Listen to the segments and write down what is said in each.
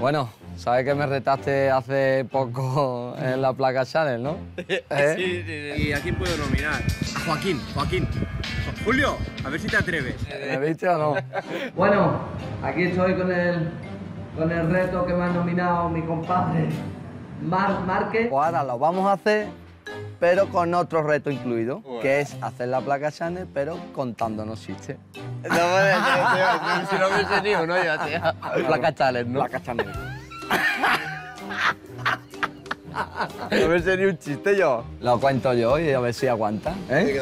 Bueno, ¿sabes que me retaste hace poco en la placa Channel, no? ¿Eh? ¿Y a quién puedo nominar? A Joaquín, Joaquín. Julio, a ver si te atreves. ¿Me viste o no? Bueno, aquí estoy con el, con el reto que me ha nominado mi compadre Marc Márquez. Pues ahora lo vamos a hacer, pero con otro reto incluido, que es hacer la placa Channel, pero contándonos chistes. No puede ser, tío. Si no hubiese ni uno yo, tío. Placa Channel, ¿no? Placa Channel. No me sé ni un chiste yo. Lo cuento yo y a ver si aguanta. ¿eh?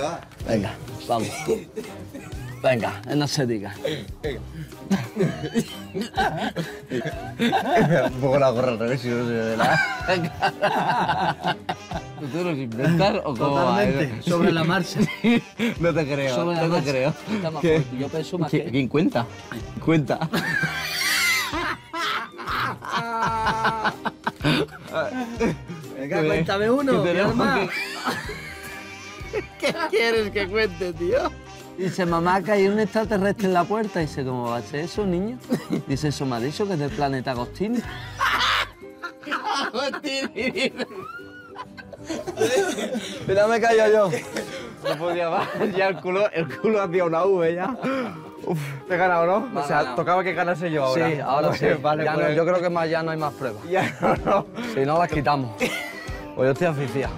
Venga, vamos. Venga, no se diga. Un poco la gorra al revés y no se ve nada. ¿Tú te los inventas o cómo va? Totalmente. Sobre la marcha. No te creo, Sobre la no te marcha. creo. Yo pienso más ¿Qui- que... ¿Quién cuenta? Cuenta. Venga, cuéntame uno, ¿Qué mi alma. ¿Qué quieres que cuente, tío? Dice, mamá, que hay un extraterrestre en la puerta. Dice, ¿cómo va a ser eso, niño? Dice, eso me ha dicho que es del planeta Agostini. Mira, me callo yo. No podía más. Ya el culo, el culo hacía una V ya. Uf, te he ganado, ¿no? O sea, ganado. tocaba que ganase yo ahora. Sí, ahora sí. Vale, Ya no- pues. yo creo que más ya no hay más pruebas. Ya no, no. Si no, las quitamos. Pues yo estoy aficiado.